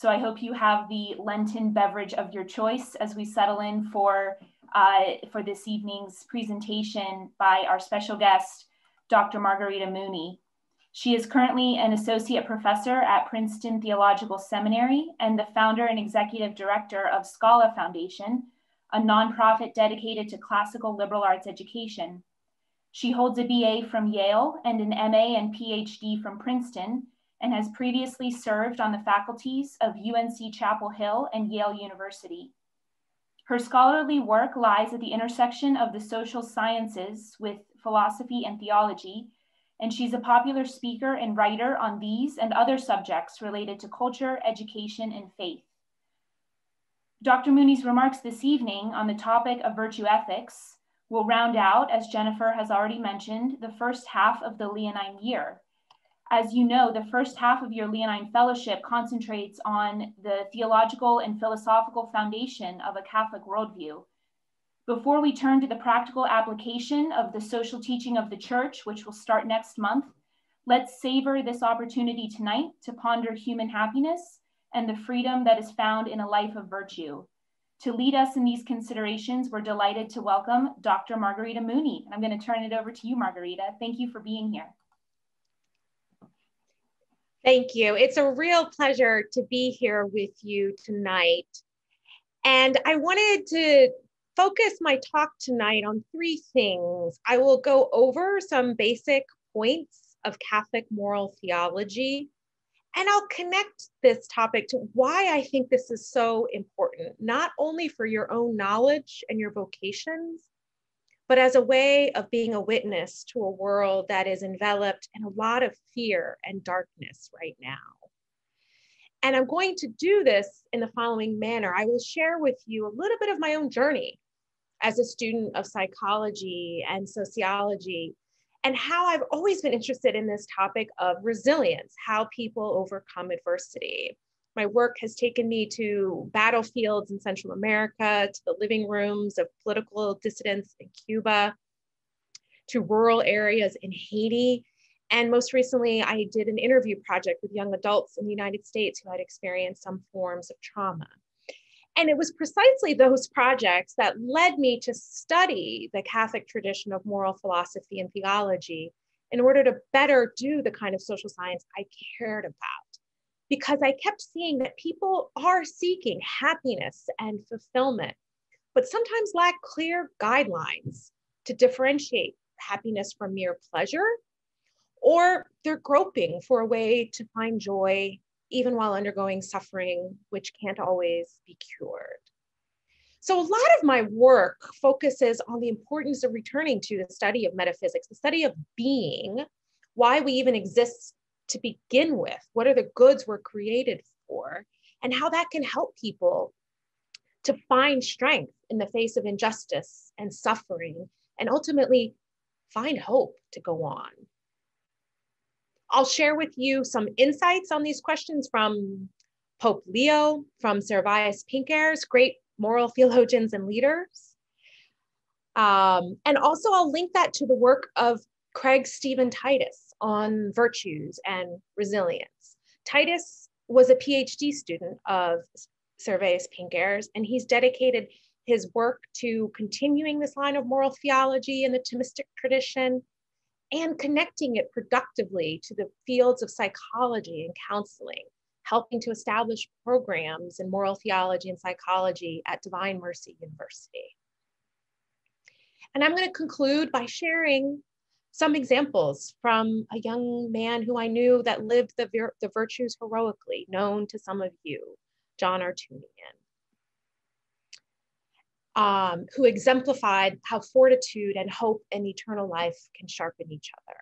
So I hope you have the Lenten beverage of your choice as we settle in for, uh, for this evening's presentation by our special guest, Dr. Margarita Mooney. She is currently an associate professor at Princeton Theological Seminary and the founder and executive director of Scala Foundation, a nonprofit dedicated to classical liberal arts education. She holds a BA from Yale and an MA and PhD from Princeton and has previously served on the faculties of UNC Chapel Hill and Yale University. Her scholarly work lies at the intersection of the social sciences with philosophy and theology, and she's a popular speaker and writer on these and other subjects related to culture, education, and faith. Dr. Mooney's remarks this evening on the topic of virtue ethics will round out, as Jennifer has already mentioned, the first half of the Leonine year. As you know, the first half of your Leonine Fellowship concentrates on the theological and philosophical foundation of a Catholic worldview. Before we turn to the practical application of the social teaching of the church, which will start next month, let's savor this opportunity tonight to ponder human happiness and the freedom that is found in a life of virtue. To lead us in these considerations, we're delighted to welcome Dr. Margarita Mooney. And I'm going to turn it over to you, Margarita. Thank you for being here. Thank you. It's a real pleasure to be here with you tonight. And I wanted to focus my talk tonight on three things. I will go over some basic points of Catholic moral theology and I'll connect this topic to why I think this is so important, not only for your own knowledge and your vocations, but as a way of being a witness to a world that is enveloped in a lot of fear and darkness right now. And I'm going to do this in the following manner. I will share with you a little bit of my own journey as a student of psychology and sociology and how I've always been interested in this topic of resilience, how people overcome adversity. My work has taken me to battlefields in Central America, to the living rooms of political dissidents in Cuba, to rural areas in Haiti. And most recently, I did an interview project with young adults in the United States who had experienced some forms of trauma. And it was precisely those projects that led me to study the Catholic tradition of moral philosophy and theology in order to better do the kind of social science I cared about. Because I kept seeing that people are seeking happiness and fulfillment, but sometimes lack clear guidelines to differentiate happiness from mere pleasure, or they're groping for a way to find joy even while undergoing suffering, which can't always be cured. So, a lot of my work focuses on the importance of returning to the study of metaphysics, the study of being, why we even exist to begin with, what are the goods we're created for, and how that can help people to find strength in the face of injustice and suffering, and ultimately find hope to go on. I'll share with you some insights on these questions from Pope Leo, from Servais Pinckaers, great moral theologians and leaders. Um, and also I'll link that to the work of Craig Stephen Titus on virtues and resilience. Titus was a PhD student of Servais Pinckaers, and he's dedicated his work to continuing this line of moral theology in the Thomistic tradition and connecting it productively to the fields of psychology and counseling, helping to establish programs in moral theology and psychology at Divine Mercy University. And I'm going to conclude by sharing some examples from a young man who I knew that lived the, vir the virtues heroically, known to some of you, John Artunian um, who exemplified how fortitude and hope and eternal life can sharpen each other.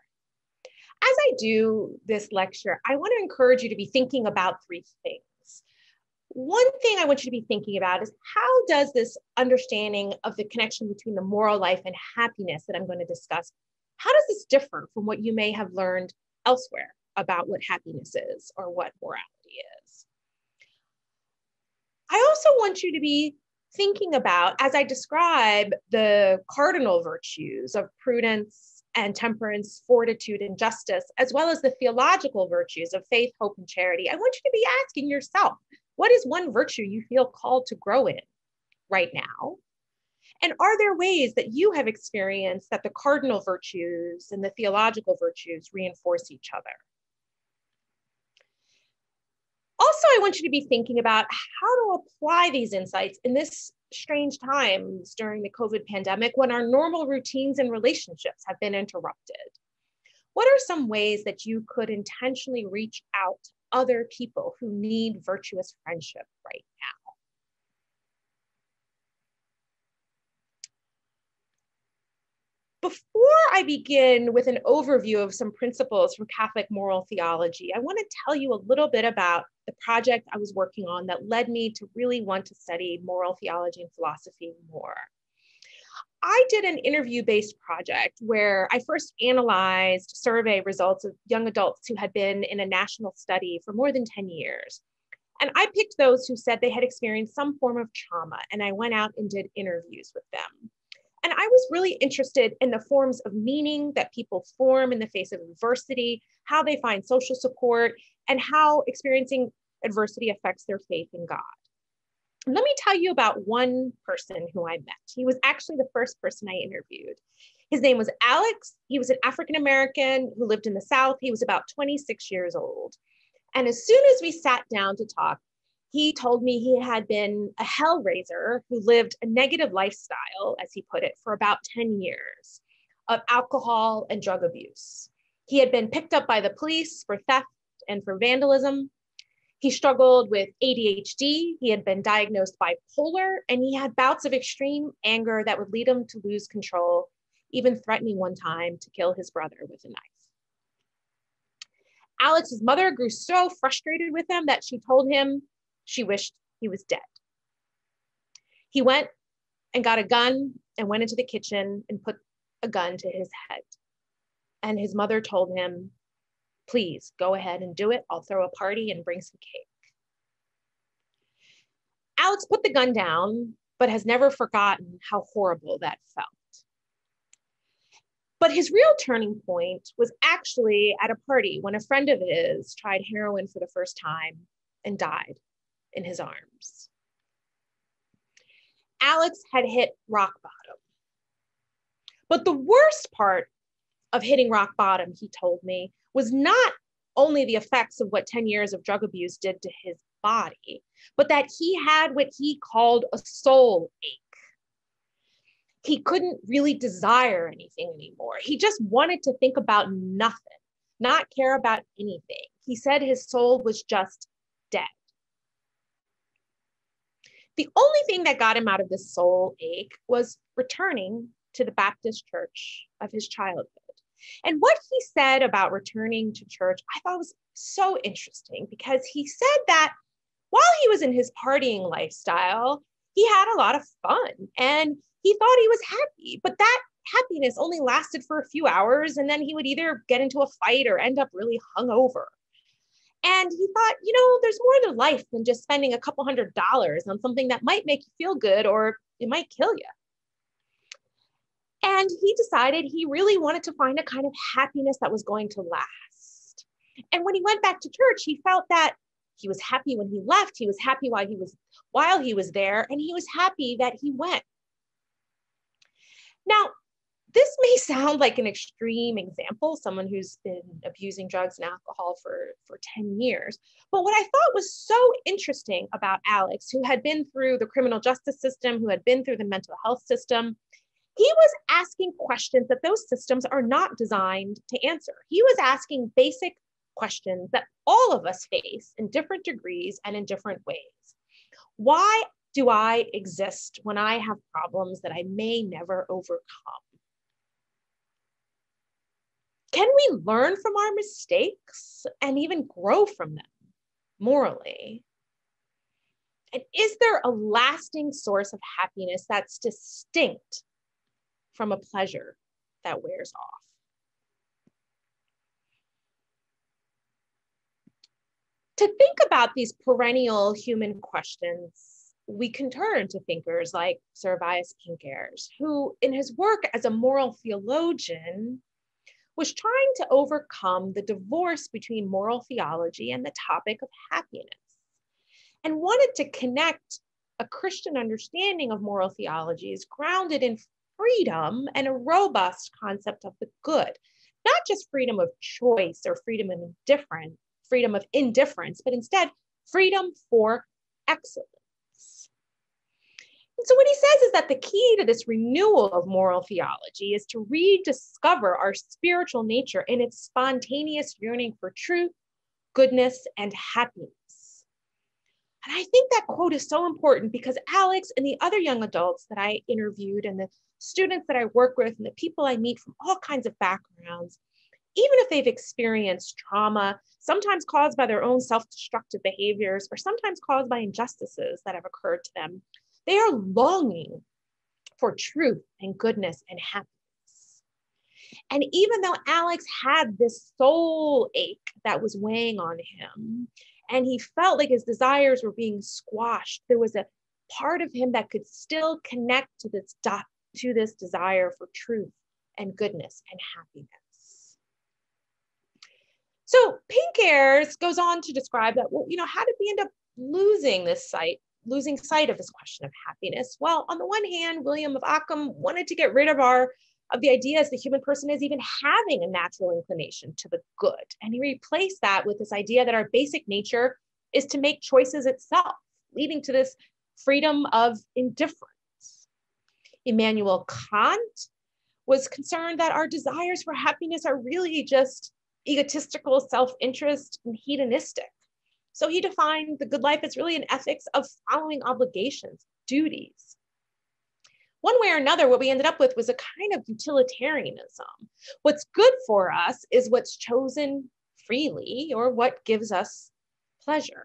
As I do this lecture, I want to encourage you to be thinking about three things. One thing I want you to be thinking about is how does this understanding of the connection between the moral life and happiness that I'm going to discuss, how does this differ from what you may have learned elsewhere about what happiness is or what morality is? I also want you to be thinking about, as I describe the cardinal virtues of prudence and temperance, fortitude and justice, as well as the theological virtues of faith, hope, and charity, I want you to be asking yourself What is one virtue you feel called to grow in right now? And are there ways that you have experienced that the cardinal virtues and the theological virtues reinforce each other? Also, I want you to be thinking about how to apply these insights in this strange times during the COVID pandemic when our normal routines and relationships have been interrupted. What are some ways that you could intentionally reach out to other people who need virtuous friendship right now? Before I begin with an overview of some principles from Catholic moral theology, I want to tell you a little bit about the project I was working on that led me to really want to study moral theology and philosophy more. I did an interview based project where I first analyzed survey results of young adults who had been in a national study for more than 10 years. And I picked those who said they had experienced some form of trauma, and I went out and did interviews with them. And I was really interested in the forms of meaning that people form in the face of adversity, how they find social support, and how experiencing adversity affects their faith in God. Let me tell you about one person who I met. He was actually the first person I interviewed. His name was Alex. He was an African American who lived in the South. He was about 26 years old. And as soon as we sat down to talk, he told me he had been a hellraiser who lived a negative lifestyle, as he put it, for about 10 years of alcohol and drug abuse. He had been picked up by the police for theft and for vandalism. He struggled with ADHD. He had been diagnosed bipolar, and he had bouts of extreme anger that would lead him to lose control, even threatening one time to kill his brother with a knife. Alex's mother grew so frustrated with him that she told him she wished he was dead. He went and got a gun and went into the kitchen and put a gun to his head. And his mother told him, Please go ahead and do it. I'll throw a party and bring some cake. Alex put the gun down, but has never forgotten how horrible that felt. But his real turning point was actually at a party when a friend of his tried heroin for the first time and died in his arms. Alex had hit rock bottom. But the worst part of hitting rock bottom, he told me, was not only the effects of what 10 years of drug abuse did to his body, but that he had what he called a soul ache. He couldn't really desire anything anymore. He just wanted to think about nothing, not care about anything. He said his soul was just dead. The only thing that got him out of this soul ache was returning to the Baptist church of his childhood. And what he said about returning to church, I thought was so interesting because he said that while he was in his partying lifestyle, he had a lot of fun and he thought he was happy, but that happiness only lasted for a few hours and then he would either get into a fight or end up really hungover. And he thought, you know, there's more to life than just spending a couple hundred dollars on something that might make you feel good or it might kill you. And he decided he really wanted to find a kind of happiness that was going to last. And when he went back to church, he felt that he was happy when he left, he was happy while he was while he was there, and he was happy that he went. Now, this may sound like an extreme example, someone who's been abusing drugs and alcohol for, for 10 years. But what I thought was so interesting about Alex, who had been through the criminal justice system, who had been through the mental health system, he was asking questions that those systems are not designed to answer. He was asking basic questions that all of us face in different degrees and in different ways. Why do I exist when I have problems that I may never overcome? Can we learn from our mistakes and even grow from them morally? And is there a lasting source of happiness that's distinct from a pleasure that wears off? To think about these perennial human questions, we can turn to thinkers like Servais Pinckaers, who, in his work as a moral theologian, was trying to overcome the divorce between moral theology and the topic of happiness. and wanted to connect a Christian understanding of moral theology is grounded in freedom and a robust concept of the good, not just freedom of choice or freedom of indifference, freedom of indifference, but instead freedom for excellence. So, what he says is that the key to this renewal of moral theology is to rediscover our spiritual nature in its spontaneous yearning for truth, goodness, and happiness. And I think that quote is so important because Alex and the other young adults that I interviewed, and the students that I work with, and the people I meet from all kinds of backgrounds, even if they've experienced trauma, sometimes caused by their own self destructive behaviors, or sometimes caused by injustices that have occurred to them, they are longing for truth and goodness and happiness. And even though Alex had this soul ache that was weighing on him, and he felt like his desires were being squashed, there was a part of him that could still connect to this to this desire for truth and goodness and happiness. So Pinckaers goes on to describe that, well, you know, how did we end up losing this sight losing sight of this question of happiness? Well, on the one hand, William of Ockham wanted to get rid of our of the idea as the human person is even having a natural inclination to the good. And he replaced that with this idea that our basic nature is to make choices itself, leading to this freedom of indifference. Immanuel Kant was concerned that our desires for happiness are really just egotistical, self interest, and hedonistic. So he defined the good life as really an ethics of following obligations, duties. One way or another, what we ended up with was a kind of utilitarianism. What's good for us is what's chosen freely or what gives us pleasure.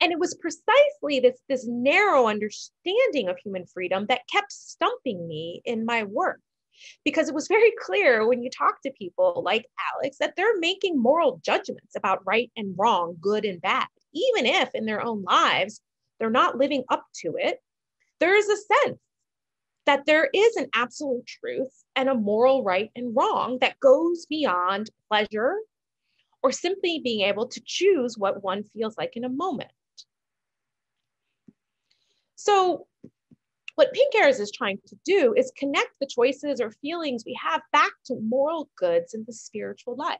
And it was precisely this, this narrow understanding of human freedom that kept stumping me in my work because it was very clear when you talk to people like Alex that they're making moral judgments about right and wrong, good and bad, even if in their own lives they're not living up to it. There is a sense that there is an absolute truth and a moral right and wrong that goes beyond pleasure or simply being able to choose what one feels like in a moment. So, what Pinckaers is trying to do is connect the choices or feelings we have back to moral goods in the spiritual life.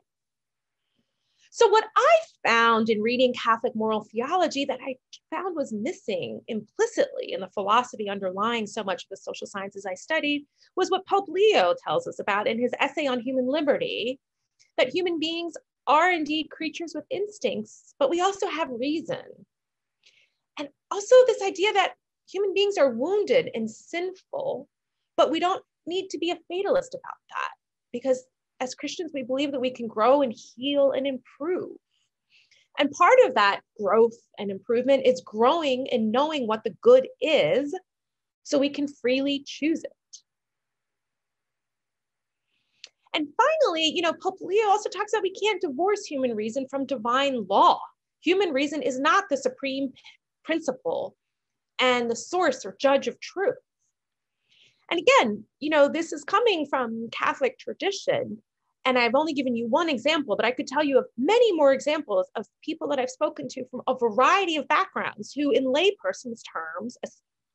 So, what I found in reading Catholic moral theology that I found was missing implicitly in the philosophy underlying so much of the social sciences I studied was what Pope Leo tells us about in his essay on human liberty that human beings are indeed creatures with instincts, but we also have reason. And also, this idea that human beings are wounded and sinful, but we don't need to be a fatalist about that because as Christians, we believe that we can grow and heal and improve. And part of that growth and improvement is growing and knowing what the good is so we can freely choose it. And finally, you know, Pope Leo also talks about we can't divorce human reason from divine law. Human reason is not the supreme principle and the source or judge of truth. And again, you know, this is coming from Catholic tradition. And I've only given you one example, but I could tell you of many more examples of people that I've spoken to from a variety of backgrounds who, in layperson's terms,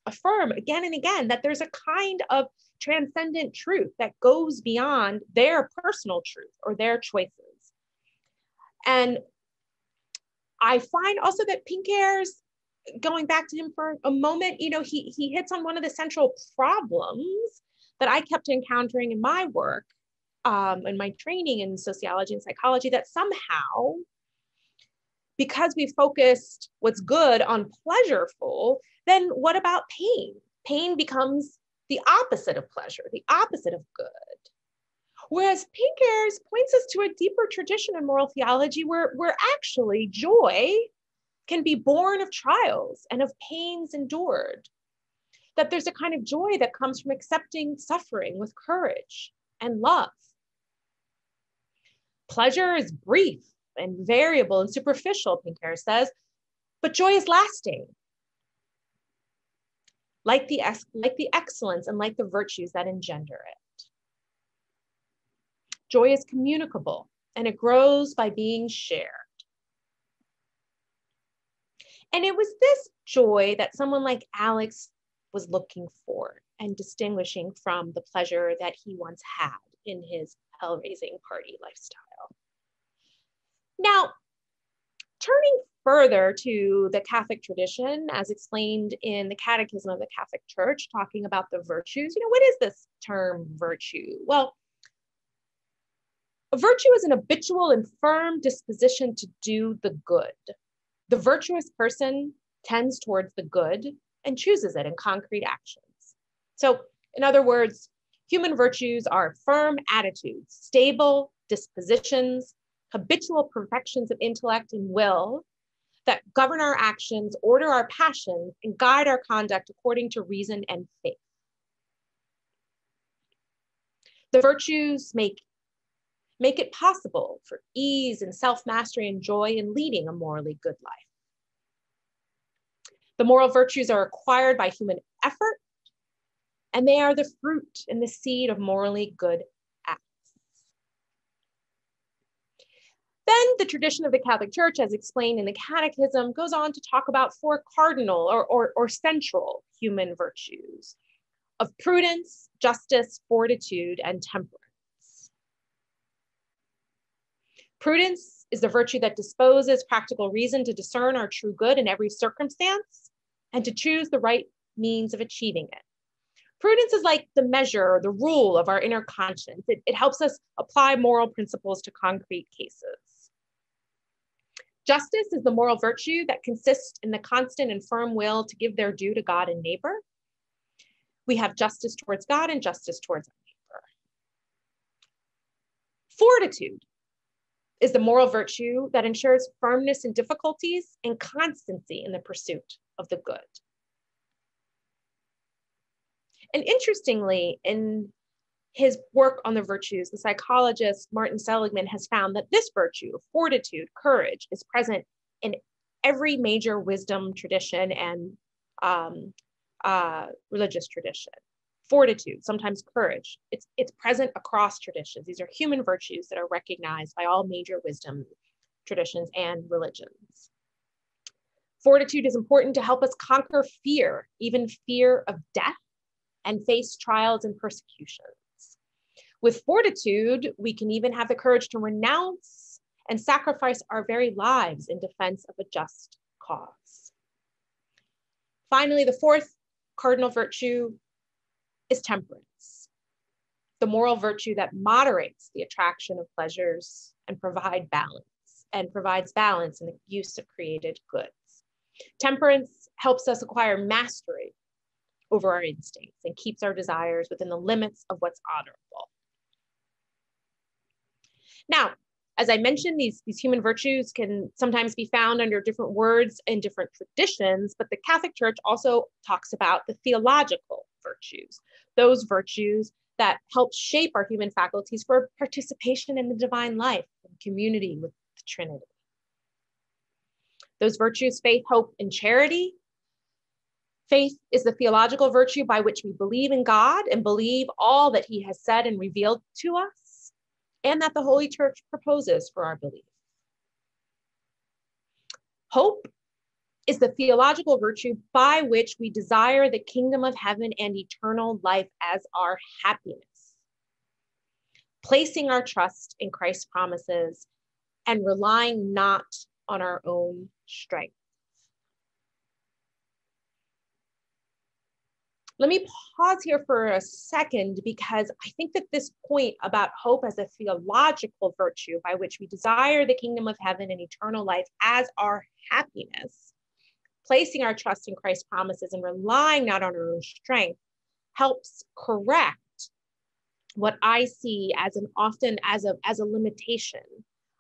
affirm again and again that there's a kind of transcendent truth that goes beyond their personal truth or their choices. And I find also that Pinckaers going back to him for a moment, you know, he he hits on one of the central problems that I kept encountering in my work, um, in my training in sociology and psychology, that somehow, because we focused what's good on pleasureful, then what about pain? Pain becomes the opposite of pleasure, the opposite of good. Whereas Pinckaers points us to a deeper tradition in moral theology where, where actually joy can be born of trials and of pains endured. That there's a kind of joy that comes from accepting suffering with courage and love. Pleasure is brief and variable and superficial, Pinckaers says, but joy is lasting. Like the, like the excellence and like the virtues that engender it. Joy is communicable and it grows by being shared. And it was this joy that someone like Alex was looking for and distinguishing from the pleasure that he once had in his hell raising party lifestyle. Now, turning further to the Catholic tradition, as explained in the Catechism of the Catholic Church, talking about the virtues, you know, what is this term virtue? Well, a virtue is an habitual and firm disposition to do the good. The virtuous person tends towards the good and chooses it in concrete actions. So, in other words, human virtues are firm attitudes, stable dispositions, habitual perfections of intellect and will that govern our actions, order our passions, and guide our conduct according to reason and faith. The virtues make, make it possible for ease and self mastery and joy in leading a morally good life. The moral virtues are acquired by human effort, and they are the fruit and the seed of morally good acts. Then the tradition of the Catholic Church, as explained in the Catechism, goes on to talk about four cardinal or, or, or central human virtues of prudence, justice, fortitude, and temperance. Prudence is the virtue that disposes practical reason to discern our true good in every circumstance and to choose the right means of achieving it. Prudence is like the measure or the rule of our inner conscience. It, it helps us apply moral principles to concrete cases. Justice is the moral virtue that consists in the constant and firm will to give their due to God and neighbor. We have justice towards God and justice towards our neighbor. Fortitude is the moral virtue that ensures firmness in difficulties and constancy in the pursuit of the good. And interestingly, in his work on the virtues, the psychologist Martin Seligman has found that this virtue, fortitude, courage, is present in every major wisdom tradition and um, uh, religious tradition. Fortitude, sometimes courage, it's, it's present across traditions. These are human virtues that are recognized by all major wisdom traditions and religions. Fortitude is important to help us conquer fear, even fear of death, and face trials and persecutions. With fortitude, we can even have the courage to renounce and sacrifice our very lives in defense of a just cause. Finally, the fourth cardinal virtue is temperance, the moral virtue that moderates the attraction of pleasures and provide balance and provides balance in the use of created goods. Temperance helps us acquire mastery over our instincts and keeps our desires within the limits of what's honorable. Now, as I mentioned, these, these human virtues can sometimes be found under different words in different traditions, but the Catholic Church also talks about the theological virtues, those virtues that help shape our human faculties for participation in the divine life and community with the Trinity. Those virtues, faith, hope, and charity. Faith is the theological virtue by which we believe in God and believe all that He has said and revealed to us and that the Holy Church proposes for our belief. Hope is the theological virtue by which we desire the kingdom of heaven and eternal life as our happiness. Placing our trust in Christ's promises and relying not on our own strength. Let me pause here for a second because I think that this point about hope as a theological virtue by which we desire the kingdom of heaven and eternal life as our happiness, placing our trust in Christ's promises and relying not on our own strength helps correct what I see as an often as a as a limitation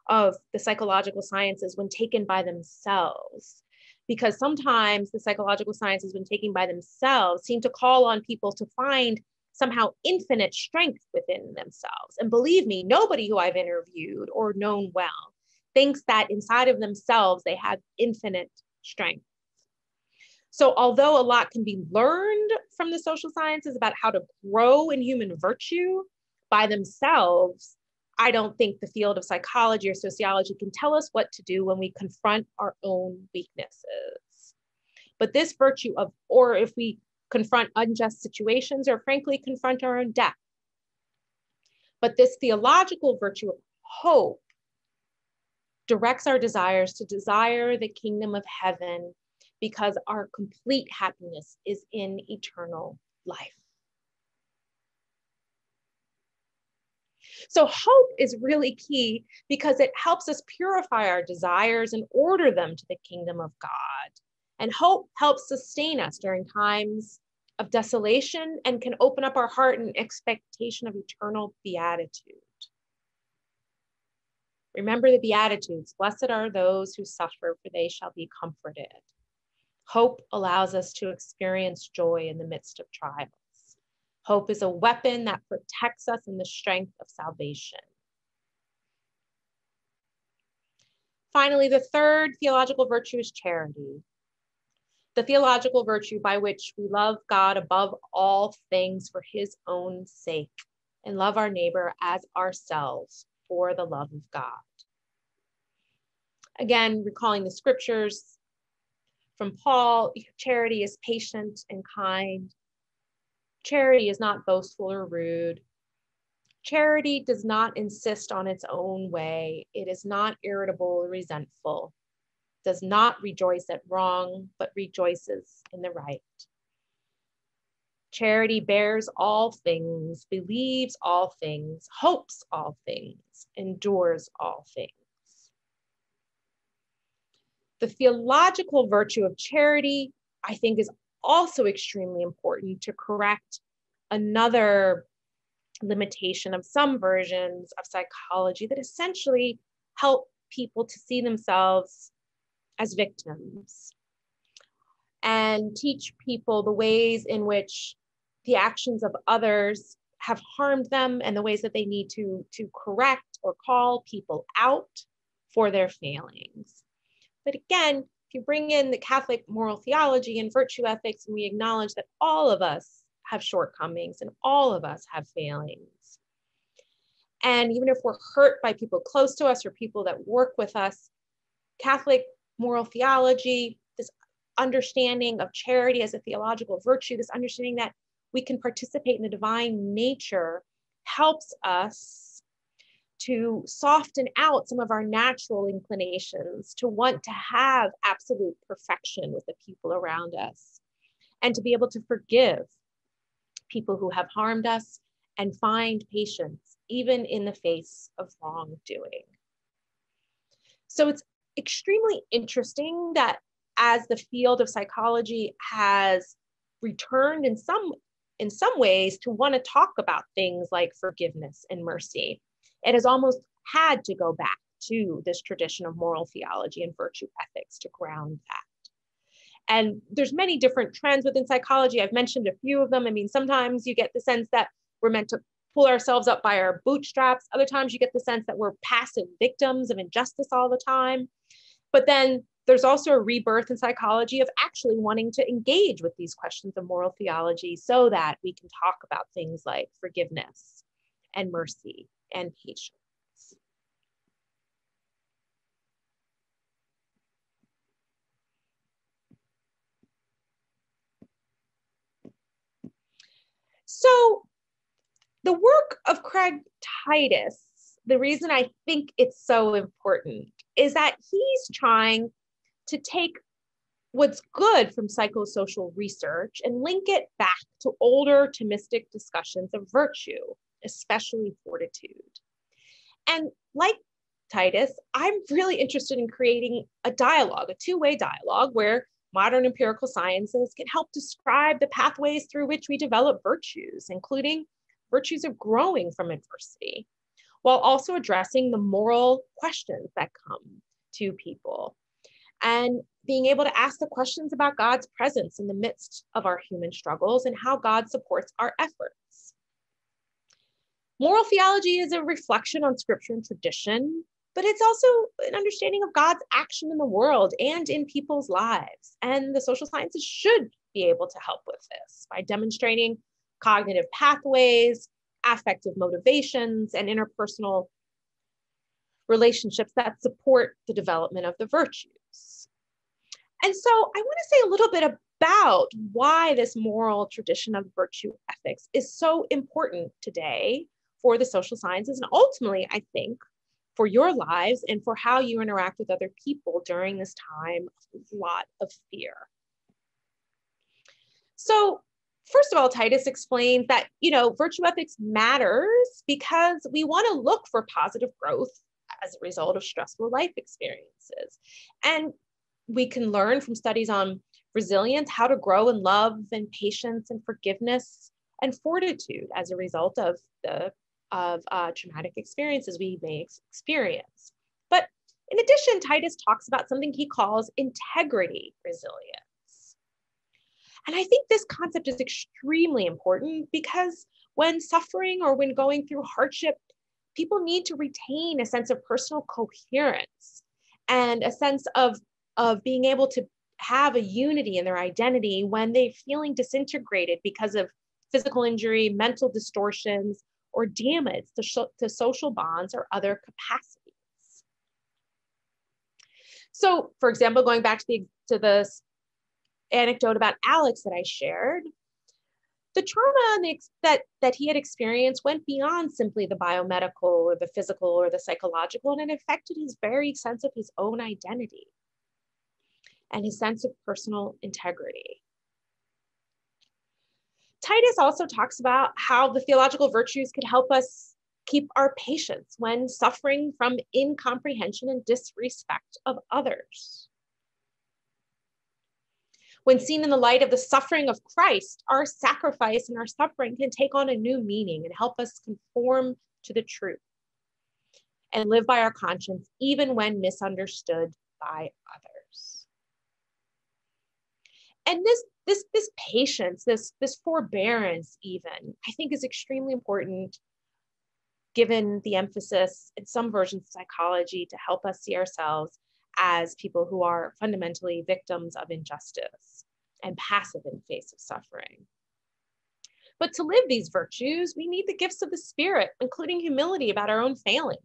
of the psychological sciences when taken by themselves because sometimes the psychological sciences, when taken by themselves, seem to call on people to find somehow infinite strength within themselves. And believe me, nobody who I've interviewed or known well thinks that inside of themselves they have infinite strength. So, although a lot can be learned from the social sciences about how to grow in human virtue by themselves, I don't think the field of psychology or sociology can tell us what to do when we confront our own weaknesses. but this virtue of, or if we confront unjust situations or frankly confront our own death. But this theological virtue of hope directs our desires to desire the kingdom of heaven because our complete happiness is in eternal life. So, hope is really key because it helps us purify our desires and order them to the kingdom of God. And hope helps sustain us during times of desolation and can open up our heart in expectation of eternal beatitude. Remember the Beatitudes Blessed are those who suffer, for they shall be comforted. Hope allows us to experience joy in the midst of trials. Hope is a weapon that protects us in the strength of salvation. Finally, the third theological virtue is charity. The theological virtue by which we love God above all things for his own sake and love our neighbor as ourselves for the love of God. Again, recalling the scriptures from Paul, charity is patient and kind. Charity is not boastful or rude. Charity does not insist on its own way. It is not irritable or resentful, does not rejoice at wrong, but rejoices in the right. Charity bears all things, believes all things, hopes all things, endures all things. The theological virtue of charity, I think, is also extremely important to correct another limitation of some versions of psychology that essentially help people to see themselves as victims and teach people the ways in which the actions of others have harmed them and the ways that they need to, to correct or call people out for their failings. But again, if you bring in the Catholic moral theology and virtue ethics, and we acknowledge that all of us have shortcomings and all of us have failings. And even if we're hurt by people close to us or people that work with us, Catholic moral theology, this understanding of charity as a theological virtue, this understanding that we can participate in the divine nature helps us to soften out some of our natural inclinations to want to have absolute perfection with the people around us and to be able to forgive people who have harmed us and find patience even in the face of wrongdoing. So it's extremely interesting that as the field of psychology has returned in some in some ways to want to talk about things like forgiveness and mercy it has almost had to go back to this tradition of moral theology and virtue ethics to ground that. And there's many different trends within psychology. I've mentioned a few of them. I mean, sometimes you get the sense that we're meant to pull ourselves up by our bootstraps. Other times you get the sense that we're passive victims of injustice all the time. But then there's also a rebirth in psychology of actually wanting to engage with these questions of moral theology so that we can talk about things like forgiveness and mercy and patience. So the work of Craig Titus, the reason I think it's so important is that he's trying to take what's good from psychosocial research and link it back to older Thomistic discussions of virtue especially fortitude. And like Titus, I'm really interested in creating a dialogue, a two way dialogue where modern empirical sciences can help describe the pathways through which we develop virtues, including virtues of growing from adversity, while also addressing the moral questions that come to people and being able to ask the questions about God's presence in the midst of our human struggles and how God supports our efforts. Moral theology is a reflection on scripture and tradition, but it's also an understanding of God's action in the world and in people's lives. And the social sciences should be able to help with this by demonstrating cognitive pathways, affective motivations, and interpersonal relationships that support the development of the virtues. And so I want to say a little bit about why this moral tradition of virtue ethics is so important today for the social sciences and ultimately, I think, for your lives and for how you interact with other people during this time of a lot of fear. So, first of all, Titus explains that, you know, virtue ethics matters because we want to look for positive growth as a result of stressful life experiences. And we can learn from studies on resilience how to grow in love and patience and forgiveness and fortitude as a result of the of uh, traumatic experiences we may experience. But in addition, Titus talks about something he calls integrity resilience. And I think this concept is extremely important because when suffering or when going through hardship, people need to retain a sense of personal coherence and a sense of, of being able to have a unity in their identity when they're feeling disintegrated because of physical injury, mental distortions, or damage to, to social bonds or other capacities. So, for example, going back to the to this anecdote about Alex that I shared, the trauma that that he had experienced went beyond simply the biomedical or the physical or the psychological, and it affected his very sense of his own identity and his sense of personal integrity. Titus also talks about how the theological virtues could help us keep our patience when suffering from incomprehension and disrespect of others. When seen in the light of the suffering of Christ, our sacrifice and our suffering can take on a new meaning and help us conform to the truth and live by our conscience, even when misunderstood by others. And this this this patience this this forbearance even i think is extremely important given the emphasis in some versions of psychology to help us see ourselves as people who are fundamentally victims of injustice and passive in face of suffering. But to live these virtues we need the gifts of the spirit including humility about our own failings.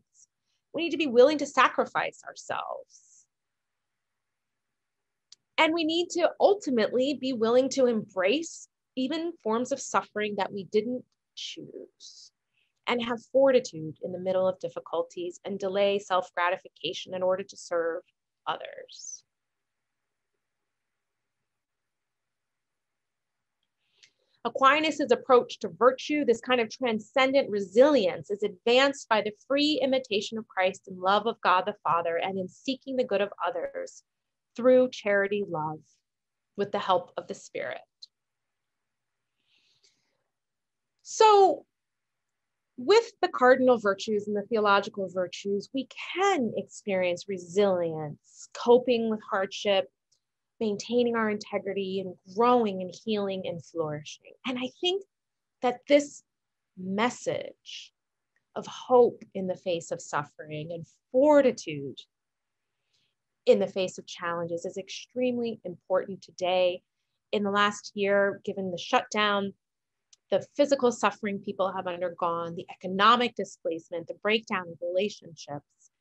We need to be willing to sacrifice ourselves and we need to ultimately be willing to embrace even forms of suffering that we didn't choose and have fortitude in the middle of difficulties and delay self gratification in order to serve others. Aquinas' approach to virtue, this kind of transcendent resilience, is advanced by the free imitation of Christ in love of God the Father and in seeking the good of others through charity love with the help of the Spirit. So, with the cardinal virtues and the theological virtues, we can experience resilience, coping with hardship, maintaining our integrity, and growing and healing and flourishing. And I think that this message of hope in the face of suffering and fortitude in the face of challenges is extremely important today. In the last year, given the shutdown, the physical suffering people have undergone, the economic displacement, the breakdown of relationships,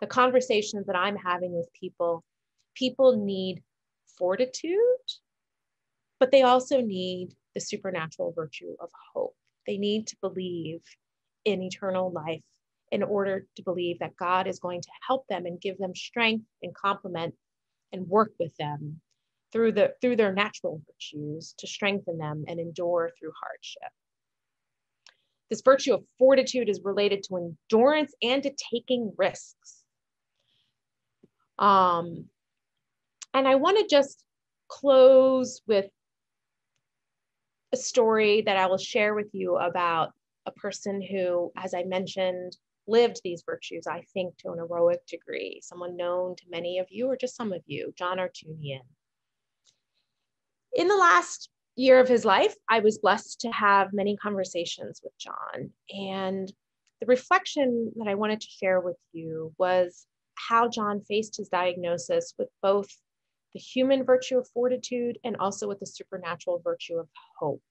the conversations that I'm having with people, people need fortitude, but they also need the supernatural virtue of hope. They need to believe in eternal life in order to believe that God is going to help them and give them strength and complement and work with them through the through their natural virtues to strengthen them and endure through hardship. This virtue of fortitude is related to endurance and to taking risks. Um, and I want to just close with a story that I will share with you about a person who, as I mentioned, lived these virtues, I think, to an heroic degree, someone known to many of you or just some of you, John Artunian. In the last year of his life, I was blessed to have many conversations with John. And the reflection that I wanted to share with you was how John faced his diagnosis with both the human virtue of fortitude and also with the supernatural virtue of hope.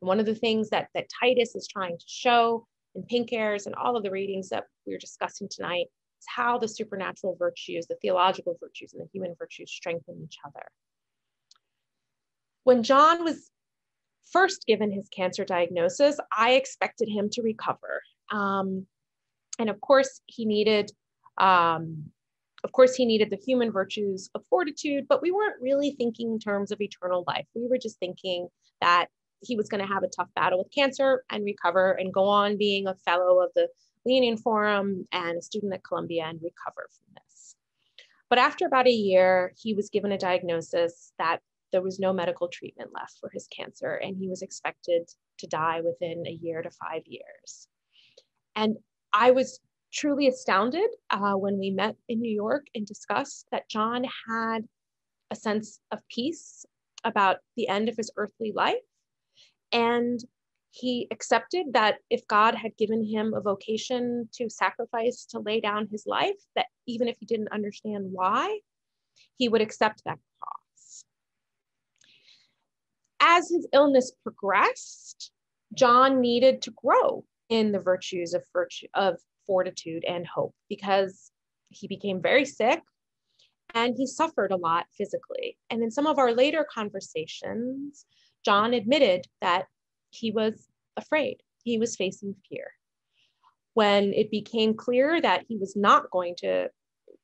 And one of the things that, that Titus is trying to show and Pinckaers and all of the readings that we are discussing tonight is how the supernatural virtues, the theological virtues, and the human virtues strengthen each other. When John was first given his cancer diagnosis, I expected him to recover. Um, and of course, he needed, um, of course, he needed the human virtues of fortitude, but we weren't really thinking in terms of eternal life. We were just thinking that he was going to have a tough battle with cancer and recover and go on being a fellow of the Leonine Forum and a student at Columbia and recover from this. But after about a year, he was given a diagnosis that there was no medical treatment left for his cancer, and he was expected to die within a year to five years. And I was truly astounded uh, when we met in New York and discussed that John had a sense of peace about the end of his earthly life. And he accepted that if God had given him a vocation to sacrifice, to lay down his life, that even if he didn't understand why, he would accept that cross. As his illness progressed, John needed to grow in the virtues of virtue of fortitude and hope because he became very sick and he suffered a lot physically. And in some of our later conversations, John admitted that he was afraid, he was facing fear. When it became clear that he was not going to,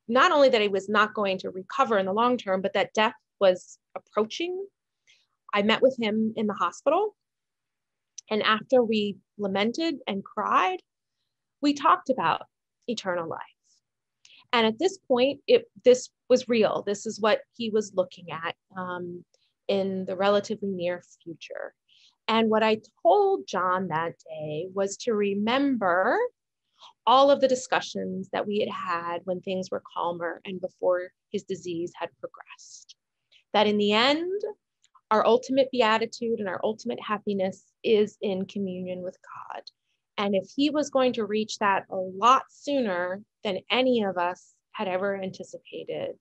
not only that he was not going to recover in the long term, but that death was approaching, I met with him in the hospital. And after we lamented and cried, we talked about eternal life. And at this point, it this was real. This is what he was looking at um, in the relatively near future. And what I told John that day was to remember all of the discussions that we had had when things were calmer and before his disease had progressed. That in the end, our ultimate beatitude and our ultimate happiness is in communion with God. And if he was going to reach that a lot sooner than any of us had ever anticipated,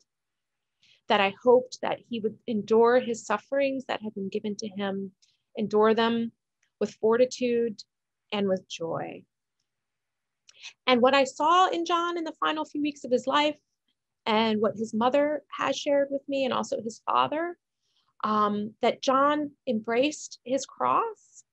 that I hoped that he would endure his sufferings that had been given to him endure them with fortitude and with joy. And what I saw in John in the final few weeks of his life, and what his mother has shared with me, and also his father, um, that John embraced his cross.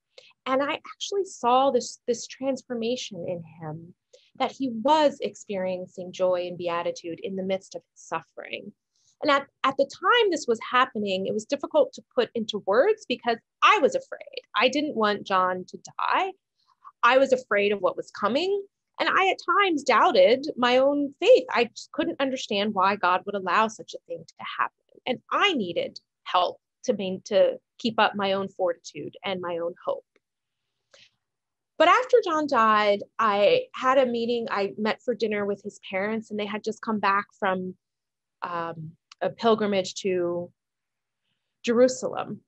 And I actually saw this, this transformation in him, that he was experiencing joy and beatitude in the midst of his suffering. And at, at the time this was happening, it was difficult to put into words because I was afraid. I didn't want John to die. I was afraid of what was coming. And I at times doubted my own faith. I just couldn't understand why God would allow such a thing to happen. And I needed help to, to keep up my own fortitude and my own hope. But after John died, I had a meeting. I met for dinner with his parents, and they had just come back from um, a pilgrimage to Jerusalem.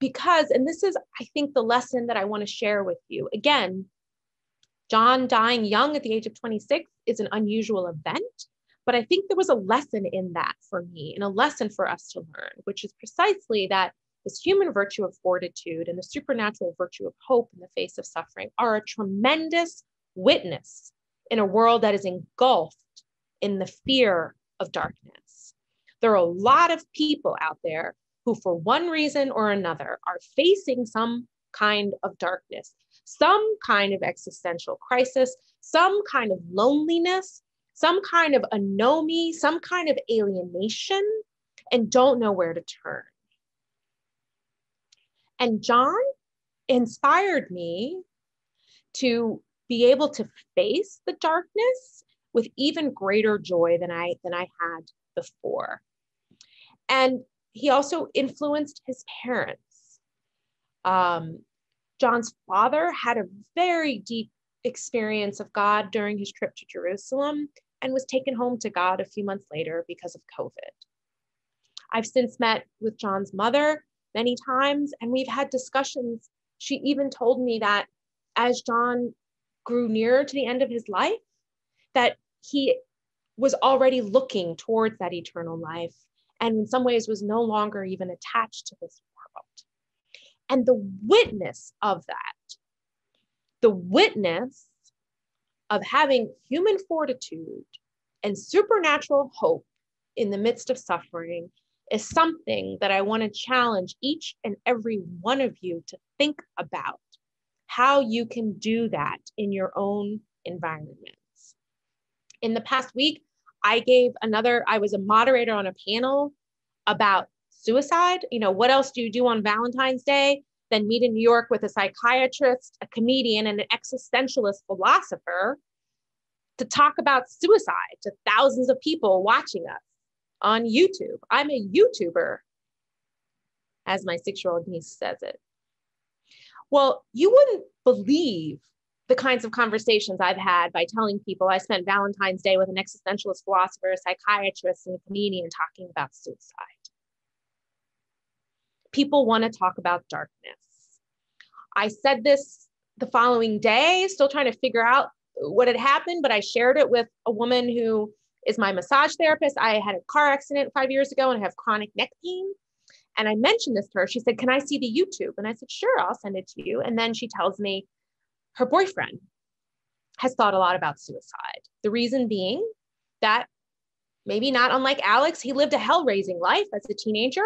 Because, and this is, I think, the lesson that I want to share with you. Again, John dying young at the age of 26 is an unusual event, but I think there was a lesson in that for me and a lesson for us to learn, which is precisely that this human virtue of fortitude and the supernatural virtue of hope in the face of suffering are a tremendous witness in a world that is engulfed in the fear of darkness. There are a lot of people out there who, for one reason or another, are facing some kind of darkness, some kind of existential crisis, some kind of loneliness, some kind of anomie, some kind of alienation, and don't know where to turn. And John inspired me to be able to face the darkness with even greater joy than I than I had before. And he also influenced his parents. Um, John's father had a very deep experience of God during his trip to Jerusalem and was taken home to God a few months later because of COVID. I've since met with John's mother many times, and we've had discussions. She even told me that as John grew nearer to the end of his life, that he was already looking towards that eternal life and in some ways was no longer even attached to this world. And the witness of that, the witness of having human fortitude And supernatural hope in the midst of suffering is something that I want to challenge each and every one of you to think about how you can do that in your own environments. In the past week, I gave another, I was a moderator on a panel about suicide. You know, what else do you do on Valentine's Day than meet in New York with a psychiatrist, a comedian, and an existentialist philosopher to talk about suicide to thousands of people watching us on YouTube? I'm a YouTuber, as my six year old niece says it. Well, you wouldn't believe the kinds of conversations I've had by telling people I spent Valentine's Day with an existentialist philosopher, a psychiatrist, and a comedian talking about suicide. People want to talk about darkness. I said this the following day, still trying to figure out what had happened, but I shared it with a woman who is my massage therapist. I had a car accident five years ago and I have chronic neck pain. And I mentioned this to her. She said, Can I see the YouTube? And I said, Sure, I'll send it to you. And then she tells me her boyfriend has thought a lot about suicide. The reason being that maybe not unlike Alex, he lived a hell raising life as a teenager.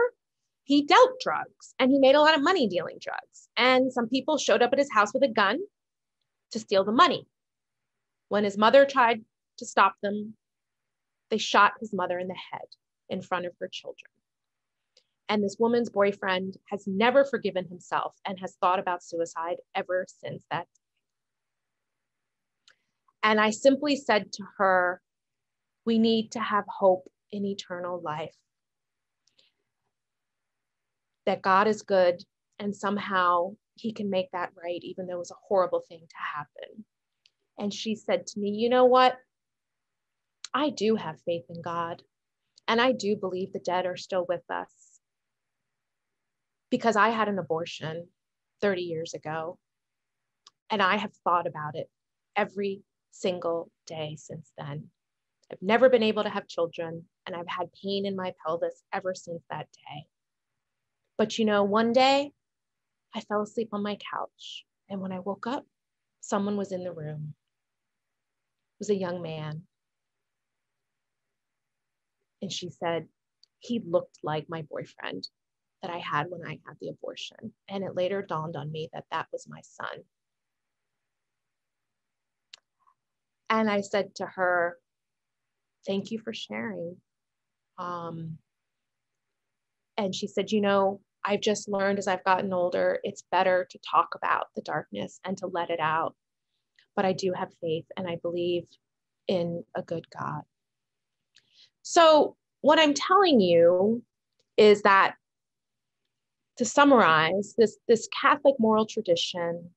He dealt drugs and he made a lot of money dealing drugs. And some people showed up at his house with a gun to steal the money. When his mother tried to stop them, they shot his mother in the head in front of her children. And this woman's boyfriend has never forgiven himself and has thought about suicide ever since that and I simply said to her, We need to have hope in eternal life. That God is good and somehow he can make that right, even though it was a horrible thing to happen. And she said to me, You know what? I do have faith in God, and I do believe the dead are still with us. Because I had an abortion 30 years ago, and I have thought about it every single day since then. I've never been able to have children, and I've had pain in my pelvis ever since that day. But you know, one day I fell asleep on my couch, and when I woke up, someone was in the room. It was a young man. And she said, he looked like my boyfriend that I had when I had the abortion. And it later dawned on me that that was my son. And I said to her, Thank you for sharing. Um, and she said, You know, I've just learned as I've gotten older, it's better to talk about the darkness and to let it out. But I do have faith and I believe in a good God. So, what I'm telling you is that to summarize, this, this Catholic moral tradition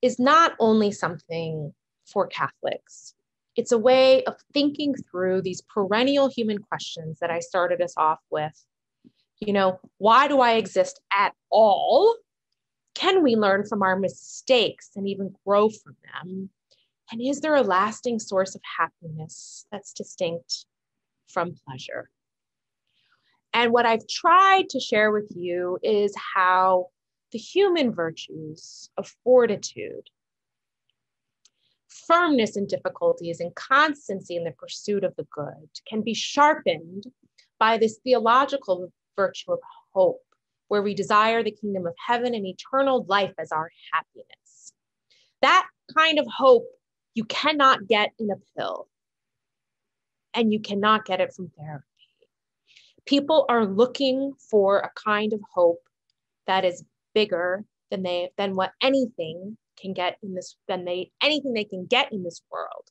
is not only something for Catholics. It's a way of thinking through these perennial human questions that I started us off with. You know, why do I exist at all? Can we learn from our mistakes and even grow from them? And is there a lasting source of happiness that's distinct from pleasure? And what I've tried to share with you is how the human virtues of fortitude, firmness in difficulties and constancy in the pursuit of the good can be sharpened by this theological virtue of hope, where we desire the kingdom of heaven and eternal life as our happiness. That kind of hope you cannot get in a pill, and you cannot get it from therapy. People are looking for a kind of hope that is bigger than they than what anything can get in this than they anything they can get in this world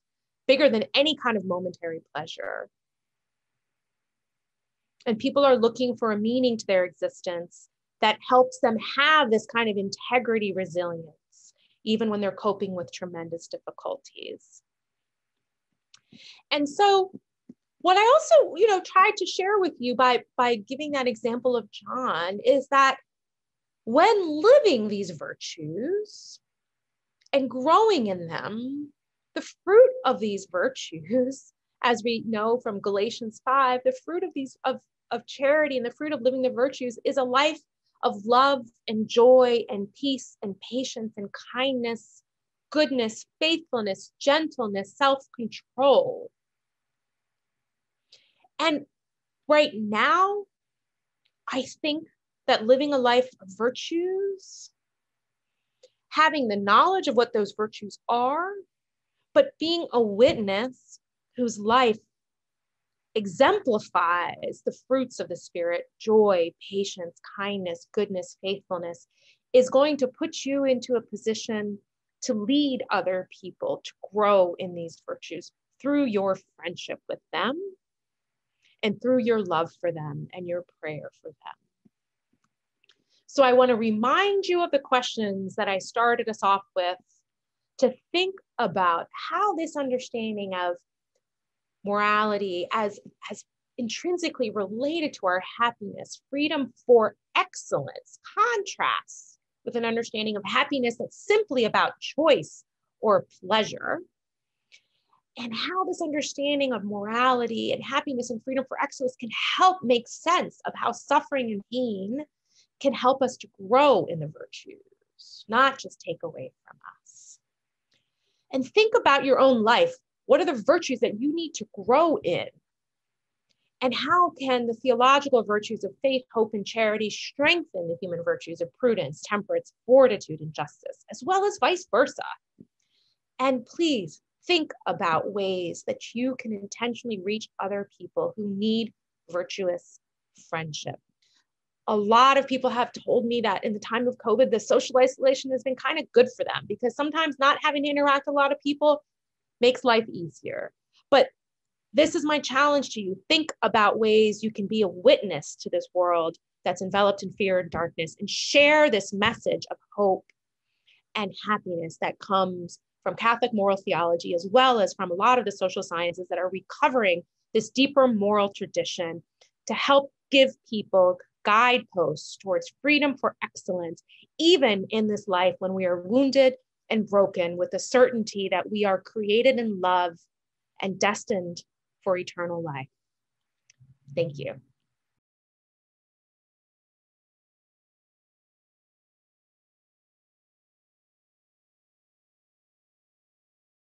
bigger than any kind of momentary pleasure. And people are looking for a meaning to their existence that helps them have this kind of integrity resilience even when they're coping with tremendous difficulties. And so what i also you know tried to share with you by by giving that example of john is that when living these virtues and growing in them, the fruit of these virtues, as we know from Galatians 5, the fruit of these of, of charity and the fruit of living the virtues is a life of love and joy and peace and patience and kindness, goodness, faithfulness, gentleness, self-control. And right now, I think that living a life of virtues, having the knowledge of what those virtues are, but being a witness whose life exemplifies the fruits of the Spirit joy, patience, kindness, goodness, faithfulness is going to put you into a position to lead other people to grow in these virtues through your friendship with them and through your love for them and your prayer for them. So I want to remind you of the questions that I started us off with to think about how this understanding of morality as, as intrinsically related to our happiness, freedom for excellence, contrasts with an understanding of happiness that's simply about choice or pleasure. And how this understanding of morality and happiness and freedom for excellence can help make sense of how suffering and pain can help us to grow in the virtues, not just take away from us. And think about your own life. What are the virtues that you need to grow in? And how can the theological virtues of faith, hope, and charity strengthen the human virtues of prudence, temperance, fortitude, and justice, as well as vice versa? And please think about ways that you can intentionally reach other people who need virtuous friendship. A lot of people have told me that in the time of COVID, the social isolation has been kind of good for them because sometimes not having to interact with a lot of people makes life easier. But this is my challenge to you. Think about ways you can be a witness to this world that's enveloped in fear and darkness and share this message of hope and happiness that comes from Catholic moral theology, as well as from a lot of the social sciences that are recovering this deeper moral tradition to help give people guideposts towards freedom for excellence, even in this life when we are wounded and broken with the certainty that we are created in love and destined for eternal life. Thank you.